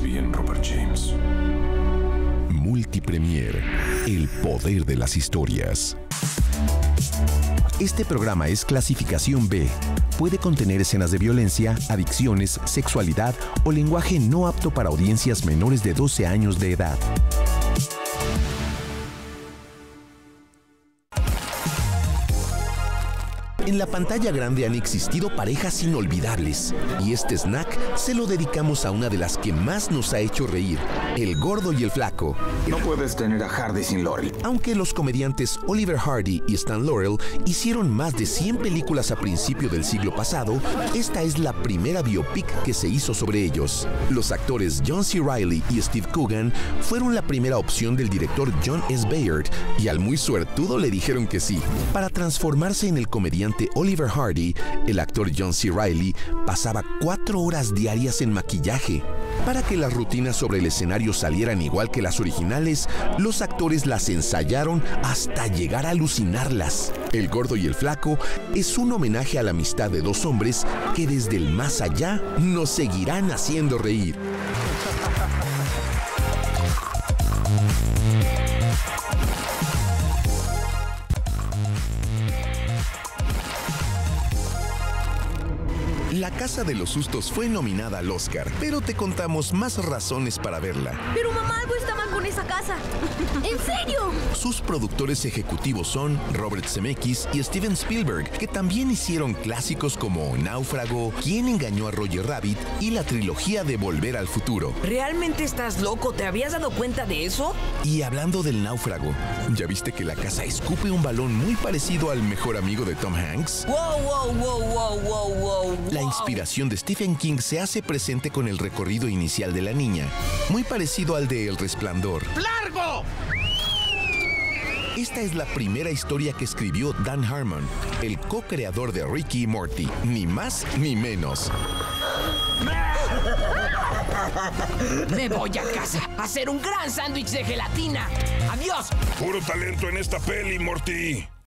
bien, Robert James. Multipremier, el poder de las historias. Este programa es clasificación B. Puede contener escenas de violencia, adicciones, sexualidad o lenguaje no apto para audiencias menores de 12 años de edad. En la pantalla grande han existido parejas inolvidables y este snack se lo dedicamos a una de las que más nos ha hecho reír, el gordo y el flaco. No puedes tener a Hardy sin Laurel. Aunque los comediantes Oliver Hardy y Stan Laurel hicieron más de 100 películas a principio del siglo pasado, esta es la primera biopic que se hizo sobre ellos. Los actores John C. Reilly y Steve Coogan fueron la primera opción del director John S. Bayard y al muy suertudo le dijeron que sí. Para transformarse en el comediante Oliver Hardy, el actor John C. Reilly pasaba cuatro horas diarias en maquillaje. Para que las rutinas sobre el escenario salieran igual que las originales, los actores las ensayaron hasta llegar a alucinarlas. El gordo y el flaco es un homenaje a la amistad de dos hombres que desde el más allá nos seguirán haciendo reír. La Casa de los Sustos fue nominada al Oscar, pero te contamos más razones para verla. Pero mamá, algo está mal con esa casa. ¿En serio? Sus productores ejecutivos son Robert Zemeckis y Steven Spielberg, que también hicieron clásicos como Náufrago, Quién engañó a Roger Rabbit y la trilogía de Volver al Futuro. ¿Realmente estás loco? ¿Te habías dado cuenta de eso? Y hablando del náufrago, ¿ya viste que la casa escupe un balón muy parecido al mejor amigo de Tom Hanks? Wow, wow, wow, wow, wow, wow. La inspiración de Stephen King se hace presente con el recorrido inicial de la niña, muy parecido al de El Resplandor. ¡Largo! Esta es la primera historia que escribió Dan Harmon, el co-creador de Ricky y Morty, ni más ni menos. Me voy a casa a hacer un gran sándwich de gelatina. ¡Adiós! Puro talento en esta peli, Morty.